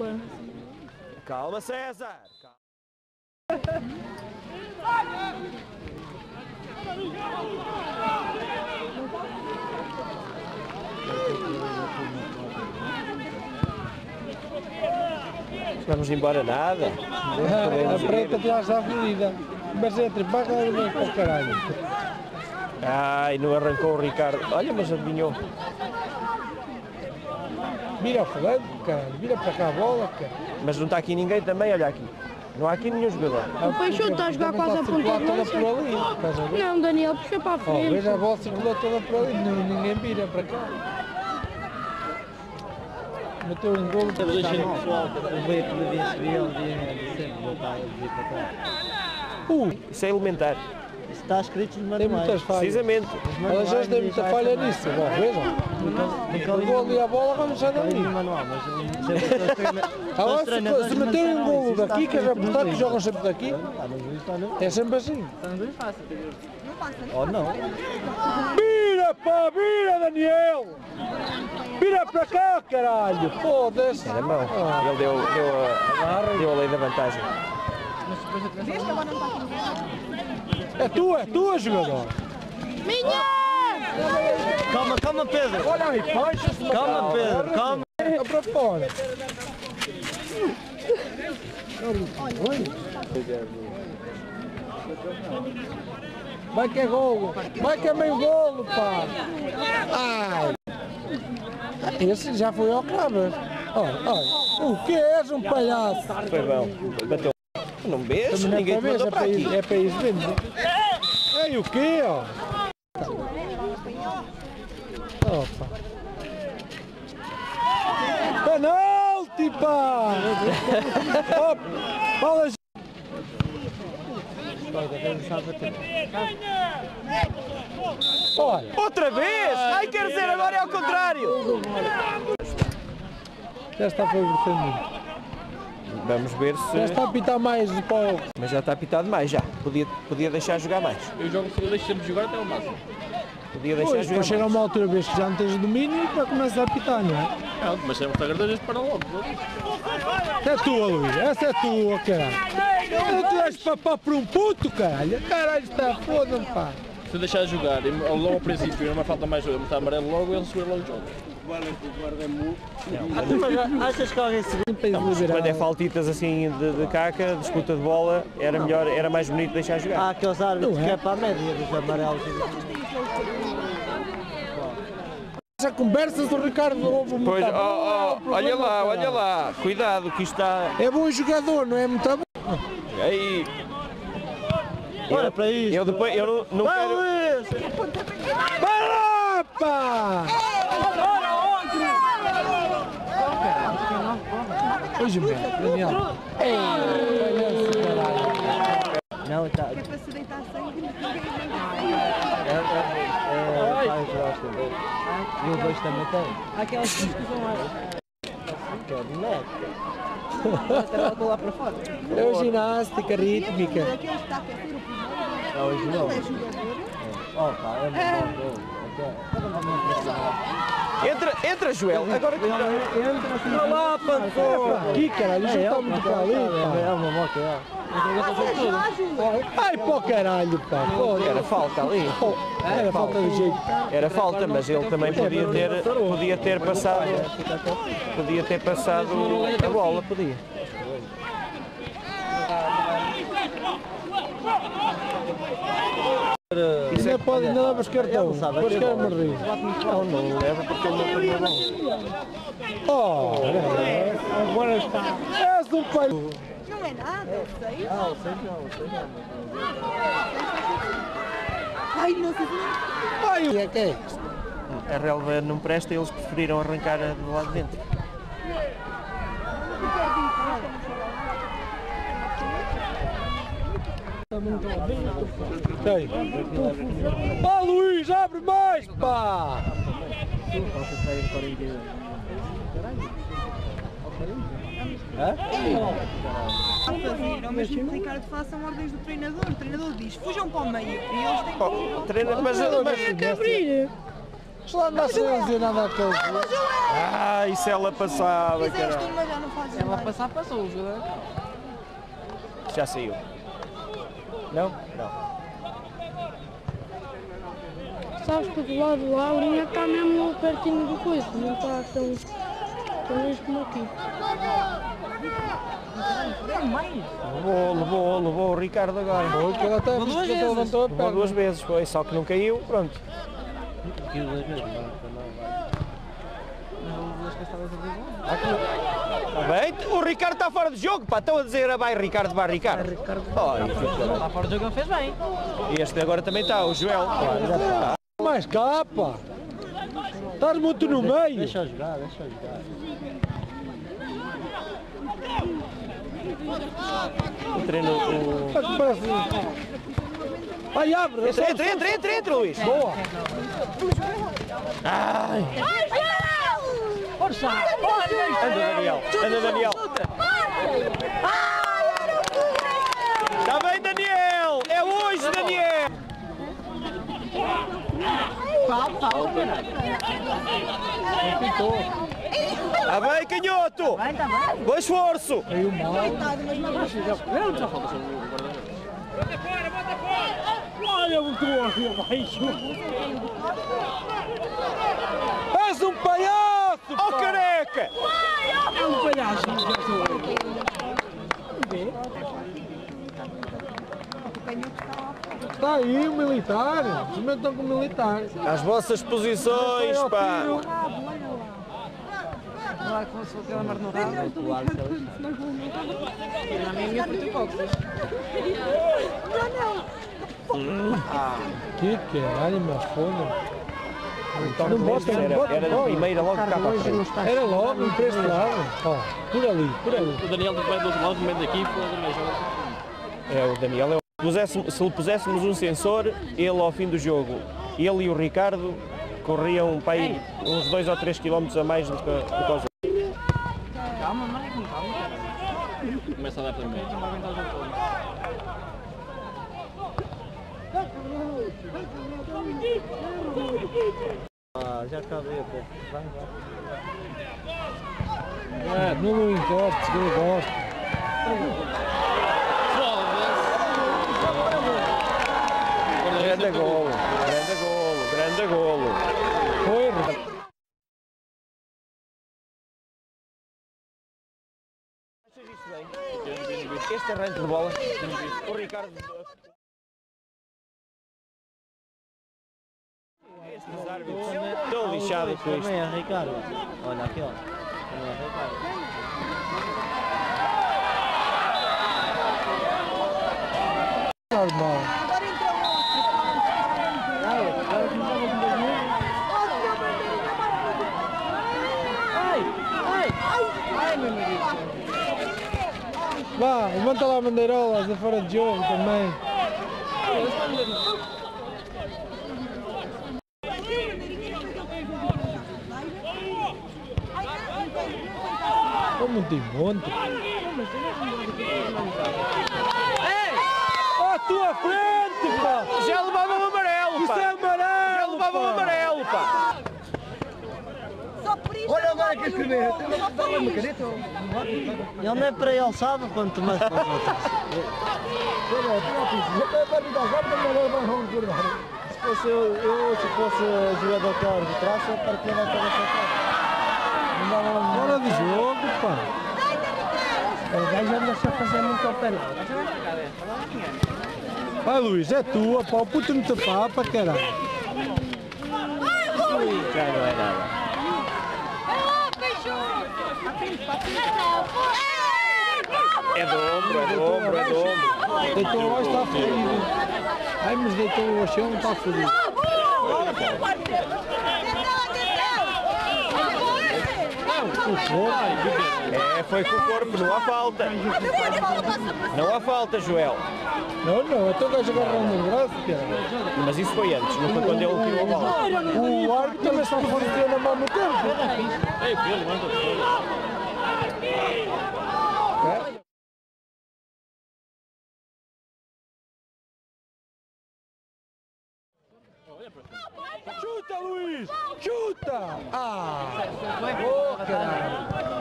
bola. Calma, César. Vamos embora nada. A preta já está ferida. Mas é é para o caralho. Ai, não arrancou o Ricardo. Olha, mas adivinhou. Vira ao fulano, caralho. Vira para cá a bola, cara. Mas não está aqui ninguém também, olha aqui. Não há aqui nenhum jogador. O Peixoto está a jogar quase a ponta de lança. Não, Daniel, puxa para a Oh, frente. veja a bola circulou toda por ali. não- Ninguém vira para cá. Meteu um golo. Estamos a encher o pessoal, o veio dia subir, um dia sempre voltar a vir para trás. Uh, isso é elementar. Está escrito nos Tem manuais. muitas falhas. Precisamente. Ela já tem muita falha nisso. Bom, vejam. Pegou ali a bola, vamos já dali. mas Agora, os se, meterem um golo isso, daqui, está que é que jogam sempre daqui, no- é sempre assim. nos livros fácil. Ou não. Vira, pá, vira, Daniel! Vira para cá, caralho! Foda-se! Era mão. Ele deu, deu, a, deu a lei da vantagem. É tua, é tua, jogador! Minha! Calma, calma, Pedro. Olha aí, pancha-se na Calma. Pedro, calma. Vai para fora! Vai que é golo! Vai que é meio golo, pá! Ai! Esse já foi ao Cravas! Olha, olha! O que és um palhaço? Foi bom. Bateu. Não beijo, Também ninguém te é mandou para ver, aqui. é isso mesmo. Ei, o quê, ó? Opa. Penalti, pá! Bola Olha, Outra vez! Ai, quer dizer, agora é ao contrário. já está favorecendo muito. Vamos ver Já se. está a pitar mais o... Mas já está apitado mais, já. Podia, podia deixar jogar mais. Eu jogo, eu deixo sempre jogar até ao máximo. Podia deixar Pois, jogar depois chega uma altura, vez que já não tens domínio, para começar a pitar, não é? Não, mas sempre está grande, a gente para logo. Essa é tua, Luís. Essa é tua, caralho. Não te deixes papar por um puto, caralho. Caralho, está foda, pá. Se eu deixar jogar, e logo ao princípio, não me falta mais jogo, está amarelo logo, ele segura logo o jogo. Achas que alguém se Quando é faltitas assim de, de caca, disputa de bola, era melhor, era mais bonito deixar jogar. Há aqueles árbitros é? que é para a média dos amarelos. Essa conversa do Ricardo houve muito Pois, ó, problema, olha lá, olha lá, cuidado que isto está. É bom jogador, não é muito bom. Aí. Olha para isto. Eu depois, eu não, não Vai, quero. Luís! Vai lá, pá! Daniel. Esse caralho. Não, está. É para se deitar sangue, ninguém É, é, é, faz gosto. E o dois também tem. Aquelas que usam lá. Que é lá, para fora. É ginástica rítmica. Aqueles que está a aquecer o pulmão. É o Ele João. é jogador. Pá, é muito bom gol. Entra, entra, Joel. Agora que Olha lá, pá, Aqui, caralho, já está muito para ali, pá. É uma é. Ai, pô, caralho, pá. Pô, era falta ali. pô, Era falta de jeito. Era falta, mas ele também podia ter, podia ter passado. Podia ter passado a bola, podia. Ainda pode, ainda levas cartão. Depois quer-me rir. Não, não leva porque ele não bola. Oh, agora está. És um palho. Não é nada, eu sei. Ah, o sei não, o sei não. Ai, não sei se Ai, o que é que é? A relva não presta, eles preferiram arrancar do lado de dentro. Tem. Ó Luís, abre mais, pá! a fazer, ao mesmo tempo que Ricardo façam ordens do treinador. O treinador diz, fujam para o meio. E eles têm que Oh, treina, mas, mas, lá não sem dizer nada àquele. ah, isso ela passava, cara. Ela passar, passou. Já saiu. Não? Não. Sabes que do lado de lá a linha está mesmo pertinho do coisa, não está tão, tão longe como aqui. Levou, levou, levou o Ricardo agora. Foi que ele até Levou duas vezes. levantou a Levou duas vezes, foi, só que não caiu, pronto. Aqui duas vezes, não, não duas a ver bem? O Ricardo está fora de jogo, pá. Estão a dizer, vai Ricardo, vai Ricardo. Olha, Lá fora do jogo ele fez bem. e este agora também está, o Joel. Está. Mais cá, pá. Estás muito no meio. Deixa jogar, deixa jogar. O treino, o... Abre. Entra, entra, entra, entra, entra, Luís. Boa. Ai. Anda, Daniel. Anda, Daniel. Está bem, Daniel. É hoje, Daniel. Está bem, canhoto. Bom esforço. Olha o troço abaixo. És um palhaço, Ó, careca. É um palhaço. Está aí o militar. Meus estão com o militar. Às vossas posições, pá. Lá como se fosse aquela merda no rabo. Na minha foi tu cócoras. Que caralho, meu foda. Não bota, era, era de primeira logo cá para a frente. Era logo, por este lado. Ó, por ali, por ali. O Daniel vai do outro lado, no meio daqui, pô, mas É, o Daniel é o... Se lhe puséssemos um sensor, ele ao fim do jogo, ele e o Ricardo corriam para aí uns 2 ou 3 km a mais do que, do que os outros. Calma, mano, é calma, cara. começa a dar para mim. Não vai aguentar o jogo todo. Ah, já acabei, pô. Vai, vai. É, não me encoste, que eu gosto. Grande golo, grande golo, grande golo. Foi, Ricardo. Este arranque de bola, o Ricardo. Estes árbitros estão lixados com isto. Também é Ricardo. Olha aqui, ó. Também é Ricardo. normal. Vá, levanta lá a fora de jogo também. Como de monte. Ó, a tua frente, pá! Já levava o amarelo, Isso é pá! amarelo! Já levava o pá. amarelo, pá! Só por isto. Olha agora que escrever. Ele não é para ele, sabe? Quanto mais para os outros. Se fosse eu, eu, se fosse jogador que de trás, eu partia na cabeça cara. Não dava de jogo, pá! O gajo anda só a fazer muito ao penal. Vai, Luís, é tua, pá! O puto não te papa, caralho! Já não é. É do ombro, é do ombro, é do ombro. Deitou lá, está fodido. Ai, mas deitou ao chão, está É, foi com o corpo, não há falta. Não há falta, Joel. Não, não, até o gajo agarrou no braço, caralho. Mas isso foi antes, não foi quando ele tirou a bola. O árbitro também está fodido na mão no tempo. Ei, filho, levanta Chuta! Ah! Oh, caralho!